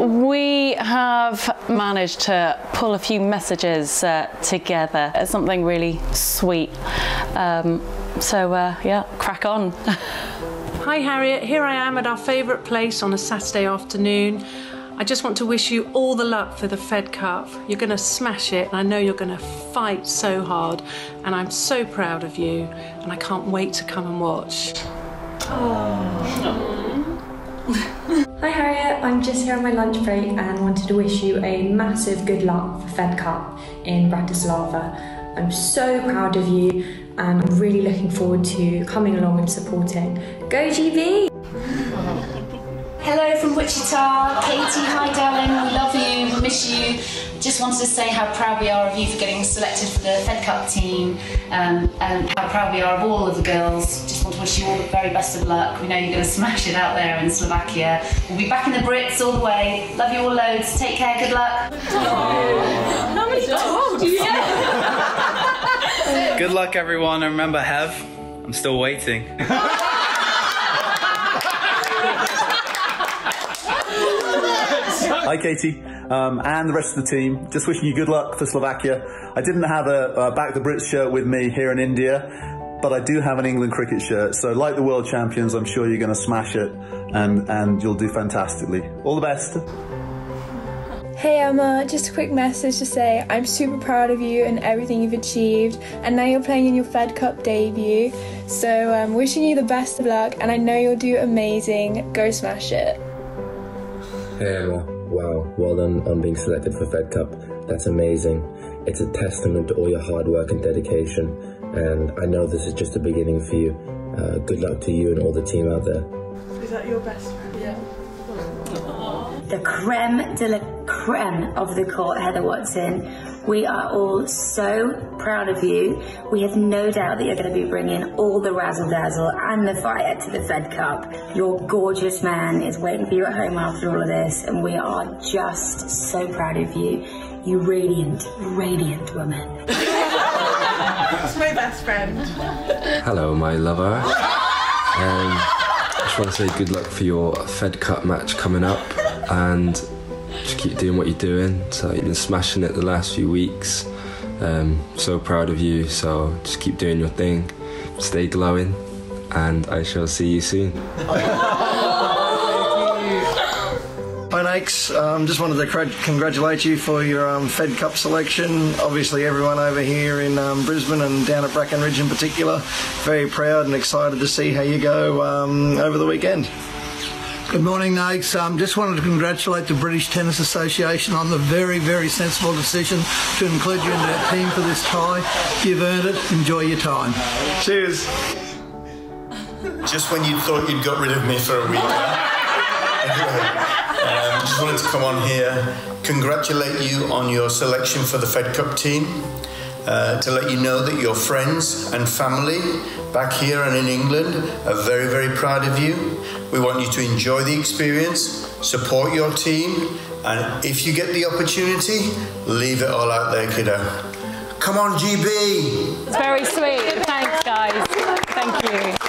we have managed to pull a few messages uh, together. It's something really sweet. Um, so, uh, yeah, crack on. Hi Harriet, here I am at our favourite place on a Saturday afternoon. I just want to wish you all the luck for the Fed Cup. You're going to smash it, and I know you're going to fight so hard. And I'm so proud of you, and I can't wait to come and watch. Hi Harriet, I'm just here on my lunch break and wanted to wish you a massive good luck for Fed Cup in Bratislava. I'm so proud of you and I'm really looking forward to coming along and supporting. Go GB! Hello from Wichita. Katie, hi darling, we love you, we miss you. Just wanted to say how proud we are of you for getting selected for the Fed Cup team um, and how proud we are of all of the girls. Just wish you all the very best of luck. We know you're going to smash it out there in Slovakia. We'll be back in the Brits all the way. Love you all loads. Take care, good luck. How many times? Good luck, everyone, and remember, Hev, I'm still waiting. Hi, Katie, um, and the rest of the team. Just wishing you good luck for Slovakia. I didn't have a, a Back the Brits shirt with me here in India, but I do have an England cricket shirt. So, like the world champions, I'm sure you're going to smash it, and and you'll do fantastically. All the best. Hey Emma, just a quick message to say I'm super proud of you and everything you've achieved, and now you're playing in your Fed Cup debut. So, um, wishing you the best of luck, and I know you'll do amazing. Go smash it. Hey Emma, wow, well done on being selected for Fed Cup. That's amazing. It's a testament to all your hard work and dedication, and I know this is just the beginning for you. Uh, good luck to you and all the team out there. Is that your best friend? Yeah. the creme de la creme of the court, Heather Watson. We are all so proud of you. We have no doubt that you're going to be bringing all the razzle dazzle and the fire to the Fed Cup. Your gorgeous man is waiting for you at home after all of this, and we are just so proud of you. You radiant, radiant woman. It's my best friend. Hello, my lover. Um, I just want to say good luck for your Fed Cup match coming up, and just keep doing what you're doing. So you've been smashing it the last few weeks. Um, so proud of you. So just keep doing your thing, stay glowing, and I shall see you soon. Hi, Um, just wanted to cra- congratulate you for your um, Fed Cup selection. Obviously, everyone over here in um, Brisbane and down at Brackenridge in particular, very proud and excited to see how you go um, over the weekend. Good morning, Nakes. Um, just wanted to congratulate the British Tennis Association on the very, very sensible decision to include you in their team for this tie. You've earned it. Enjoy your time. Cheers. Just when you thought you'd got rid of me for a week. um, just wanted to come on here, congratulate you on your selection for the Fed Cup team. Uh, to let you know that your friends and family back here and in England are very, very proud of you. We want you to enjoy the experience, support your team, and if you get the opportunity, leave it all out there, kiddo. Come on, GB! It's very sweet. Thanks, guys. Thank you.